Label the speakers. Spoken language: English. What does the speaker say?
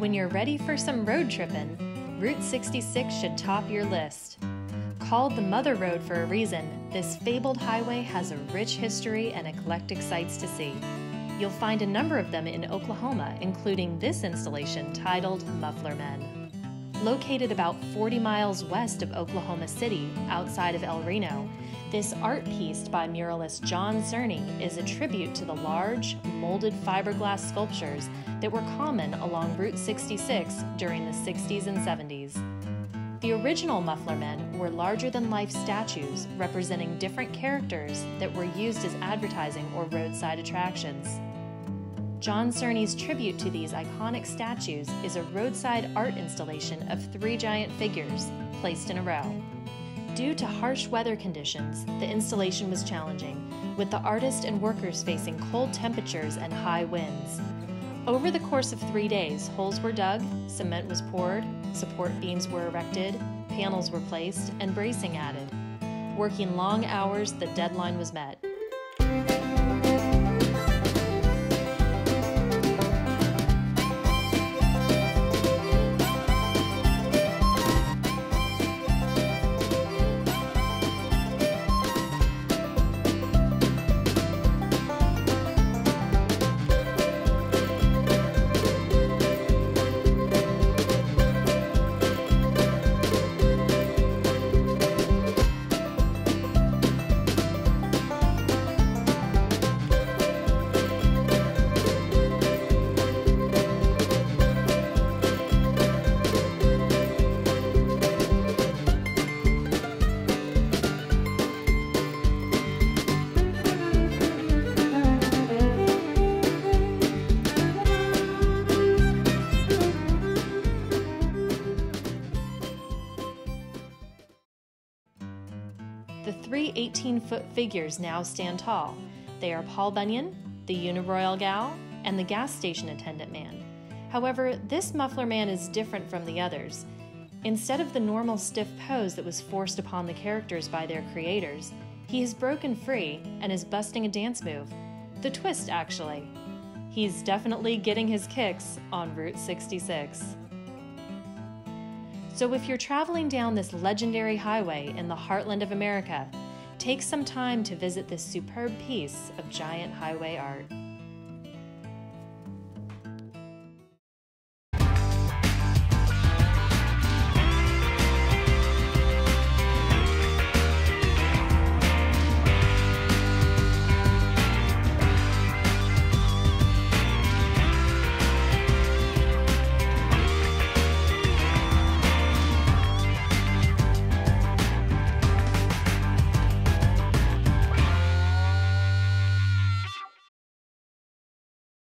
Speaker 1: When you're ready for some road tripping, Route 66 should top your list. Called the Mother Road for a reason, this fabled highway has a rich history and eclectic sights to see. You'll find a number of them in Oklahoma, including this installation titled Muffler Men. Located about 40 miles west of Oklahoma City, outside of El Reno, this art piece by muralist John Cerney is a tribute to the large, molded fiberglass sculptures that were common along Route 66 during the 60s and 70s. The original Muffler Men were larger than life statues representing different characters that were used as advertising or roadside attractions. John Cerney's tribute to these iconic statues is a roadside art installation of three giant figures placed in a row. Due to harsh weather conditions, the installation was challenging, with the artist and workers facing cold temperatures and high winds. Over the course of three days, holes were dug, cement was poured, support beams were erected, panels were placed, and bracing added. Working long hours, the deadline was met. The three 18 foot figures now stand tall. They are Paul Bunyan, the Uniroyal Gal, and the gas station attendant man. However, this muffler man is different from the others. Instead of the normal stiff pose that was forced upon the characters by their creators, he has broken free and is busting a dance move. The twist, actually. He's definitely getting his kicks on Route 66. So, if you're traveling down this legendary highway in the heartland of America, take some time to visit this superb piece of giant highway art.